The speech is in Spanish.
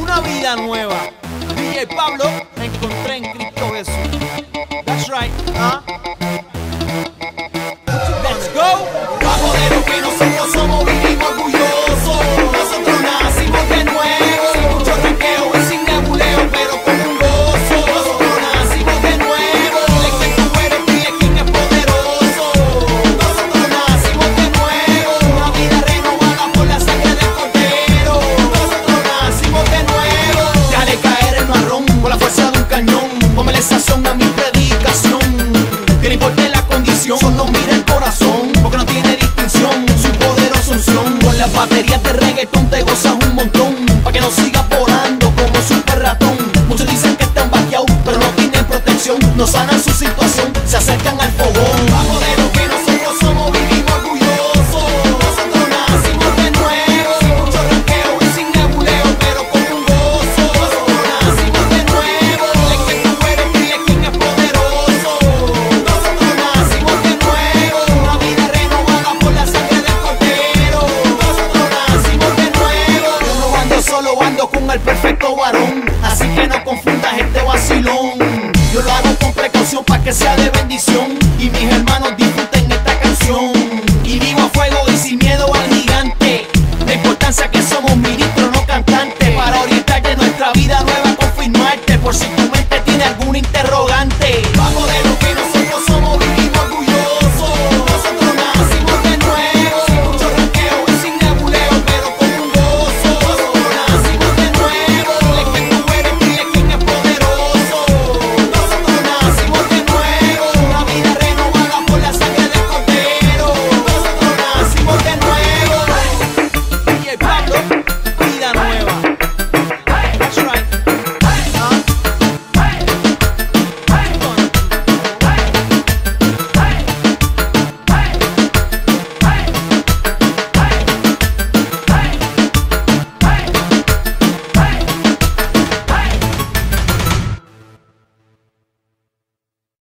Una vida nueva. DJ Pablo me encontré en Cristo Jesús. That's right. ¿Ah? traición a mi predicación. Que no importa la condición, solo mira el corazón, porque no tiene distinción. Su poderosa unción. Con las baterías de reggaetón te gozas un montón, para que no sigas volando como super ratón. Muchos dicen que están baqueados, pero no tienen protección. No sanan su situación, se acercan al fogón. el perfecto varón. Así que no confundas este vacilón. Yo lo hago con precaución para que sea de bendición. Y mis hermanos disfruten esta canción. Y vivo a fuego y sin miedo al gigante. La importancia que